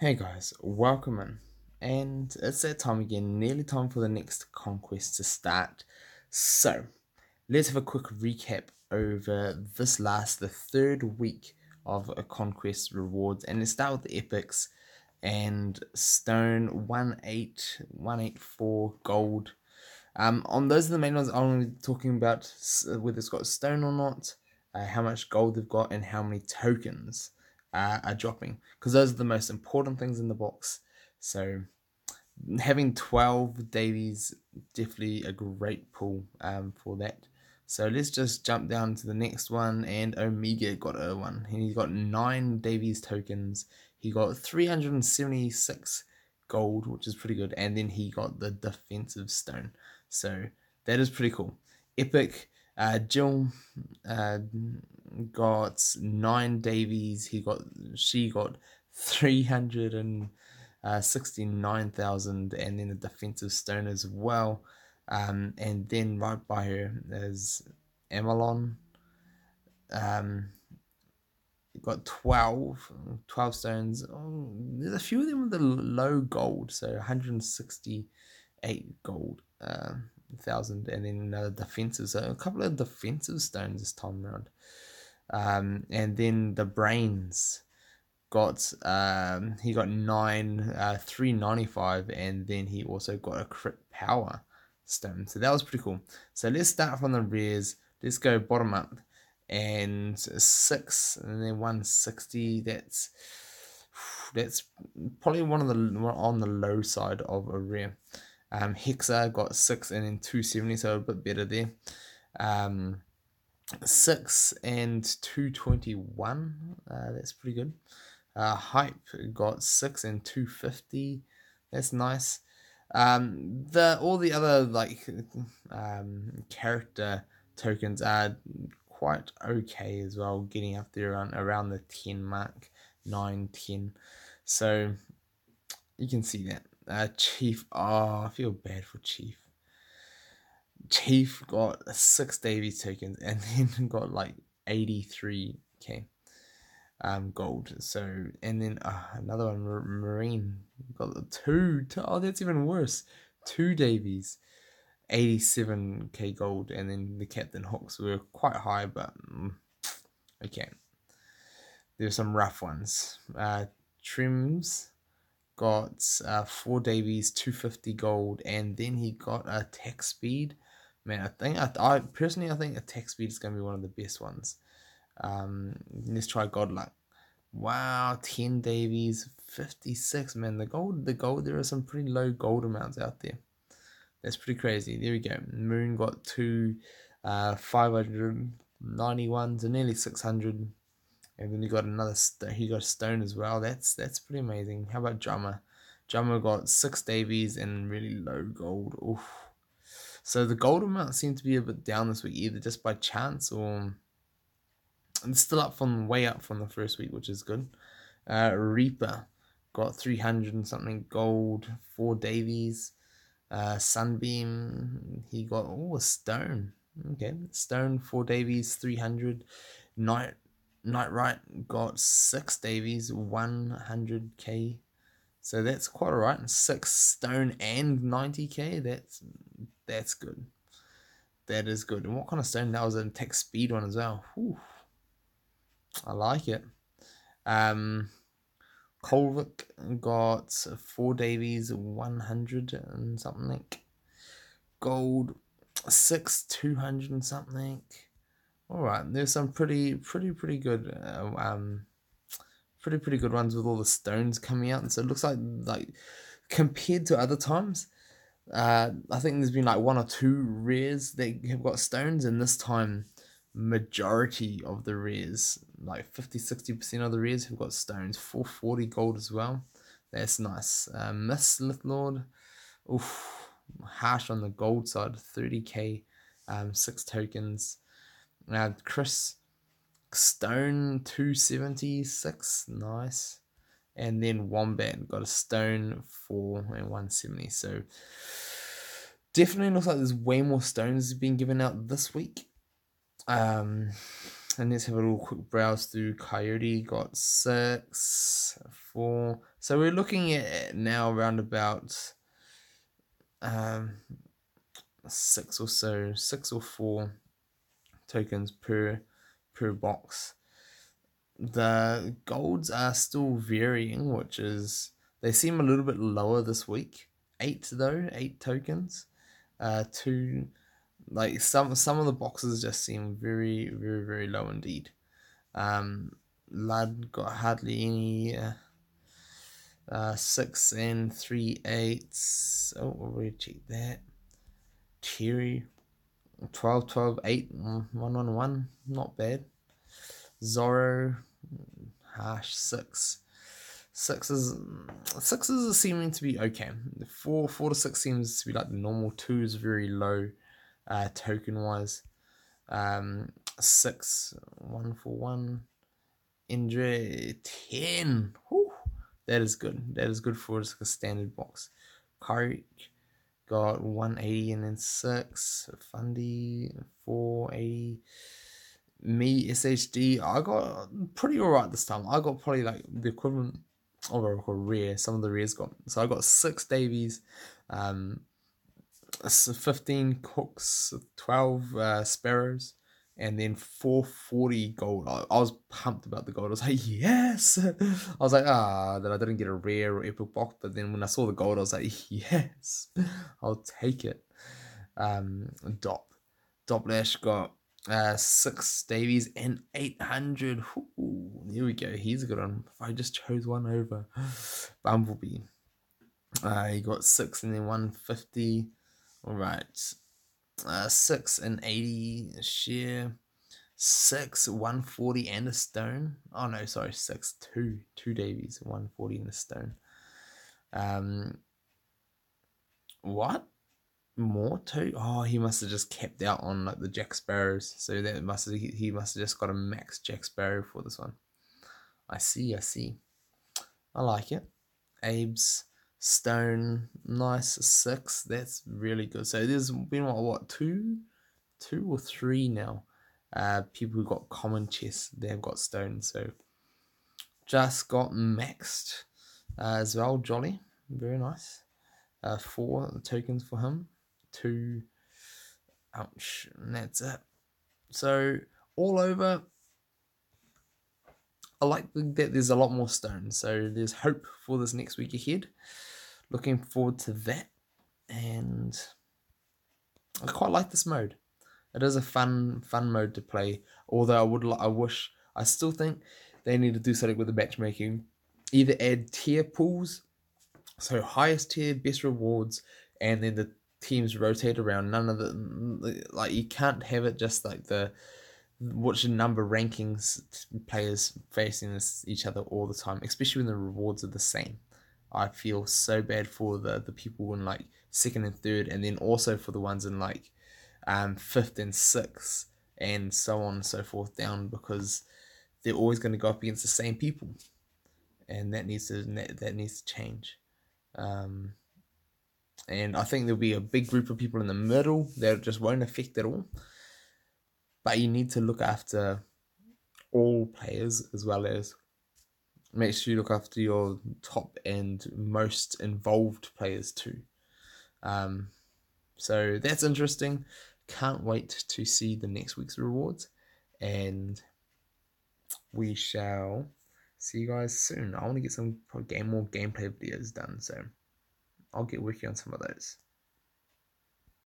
Hey guys, welcome in. And it's that time again, nearly time for the next conquest to start. So, let's have a quick recap over this last, the third week of a conquest rewards. And let's start with the epics and stone 18184 gold. Um, on those are the main ones I'm be talking about whether it's got stone or not, uh, how much gold they've got, and how many tokens uh, are dropping because those are the most important things in the box. So having 12 Davies definitely a great pull um, for that. So let's just jump down to the next one and Omega got a one. He got 9 Davies tokens. He got 376 gold, which is pretty good. And then he got the defensive stone. So that is pretty cool. Epic uh, Jill uh, got nine Davies. He got she got three hundred and sixty-nine thousand, and uh, sixty nine thousand, and then a defensive stone as well. Um, and then right by her is Emelon. Um, got 12, 12 stones. Oh, there's a few of them with the low gold, so 168 gold. Um, thousand, and then another defenses. So a couple of defensive stones this time around. Um, and then the brains got um, he got nine uh, three ninety five, and then he also got a crit power stone. So that was pretty cool. So let's start from the rears. Let's go bottom up, and six, and then one sixty. That's that's probably one of the on the low side of a rear. Um, Hexa got six and then 270, so a bit better there. Um, six and 221, uh, that's pretty good. Uh, Hype got six and 250, that's nice. Um, the all the other like um, character tokens are quite okay as well, getting up there around around the 10 mark, 9, 10. So you can see that. Uh, Chief, oh, I feel bad for Chief. Chief got six Davies tokens and then got like 83k um, gold. So, and then uh, another one, Marine, got the two, two. Oh, that's even worse. Two Davies, 87k gold. And then the Captain Hooks were quite high, but um, okay. There's some rough ones. Uh, trims got uh, four Davies, 250 gold, and then he got a tech speed. Man, I think I, I personally I think attack speed is gonna be one of the best ones. Um, let's try Godluck. Wow, 10 Davies, 56. Man, the gold, the gold, there are some pretty low gold amounts out there. That's pretty crazy. There we go. Moon got two uh, 591s and nearly 600 and then you got another st- he got stone as well. That's that's pretty amazing. How about drummer? Drummer got six Davies and really low gold. Oof. So the gold amount seemed to be a bit down this week, either just by chance or it's still up from way up from the first week, which is good. Uh, Reaper got three hundred and something gold, four Davies. Uh, Sunbeam he got oh a stone. Okay, stone four Davies, three hundred. Night Nightright got six Davies, 100k. So that's quite alright. Six stone and 90k. That's that's good. That is good. And what kind of stone? That was an attack speed one as well. Whew. I like it. Um, Colvick got four Davies, 100 and something. Gold, six, 200 and something. All right, there's some pretty, pretty, pretty good, uh, um, pretty, pretty good ones with all the stones coming out, and so it looks like like compared to other times, uh, I think there's been like one or two rares that have got stones, and this time, majority of the rares, like 50 60% of the rares have got stones, 440 gold as well. That's nice. Uh, Miss Lord, oof, harsh on the gold side, 30k, um, six tokens. Uh, Chris Stone 276, nice. And then Wombat got a Stone 4 and 170. So definitely looks like there's way more stones being given out this week. Um, and let's have a little quick browse through. Coyote got six, four, So we're looking at now around about um, six or so, six or four tokens per per box. The golds are still varying, which is they seem a little bit lower this week. Eight though, eight tokens. Uh, two, like some some of the boxes just seem very very very low indeed. Um, Lad got hardly any. Uh, uh, six and three eighths. Oh, already check that. Cherry, 12, 12, 8, mm, 1 on 1. Not bad. Zorro, hash 6. Sixes, sixes are seeming to be okay. Four, four to six seems to be like the normal. Two is very low, uh, token wise. Um, six, one for one. Indra, ten. Whew. That is good. That is good for like a standard box. Karik got 180 and then 6. Fundy 480. Me, SHD, I got pretty alright this time. I got probably like the equivalent of a rare. Some of the rares got. So I got 6 Davies, um, 15 Cooks, 12 uh, Sparrows, and then 440 gold. I, I, was pumped about the gold. I was like, yes. I was like, ah, that I didn't get a rare or epic box. But then when I saw the gold, I was like, yes, I'll take it. Um, Dop. Doplash got uh, six Davies and 800. Ooh, here we go. He's a good one. If I just chose one over Bumblebee. Uh, he got six and then 150. All right uh, 6 and 80 share, 6, 140 and a stone. Oh no, sorry, 6, 2, 2 Davies, 140 and a stone. Um, what? More two? Oh, he must have just kept out on like the Jack Sparrows. So that must have, he must have just got a max Jack Sparrow for this one. I see, I see. I like it. Abe's Stone, nice six. That's really good. So there's been what, what two, two or three now. Uh, people who got common chess, they've got stone. So just got maxed uh, as well. Jolly, very nice. Uh, four tokens for him. Two. Ouch, and that's it. So all over. I like that there's a lot more stones. so there's hope for this next week ahead looking forward to that. And I quite like this mode. It is a fun, fun mode to play. Although I would, I wish, I still think they need to do something with the matchmaking. Either add tier pools, so highest tier, best rewards, and then the teams rotate around. None of the like you can't have it just like the which number rankings players facing this, each other all the time, especially when the rewards are the same. I feel so bad for the the people in like second and third, and then also for the ones in like um fifth and sixth, and so on and so forth down because they're always going to go up against the same people, and that needs to that, that needs to change. Um, and I think there'll be a big group of people in the middle that just won't affect at all. But you need to look after all players as well as make sure you look after your top and most involved players too. Um, so that's interesting. Can't wait to see the next week's rewards, and we shall see you guys soon. I want to get some game more gameplay videos done, so I'll get working on some of those.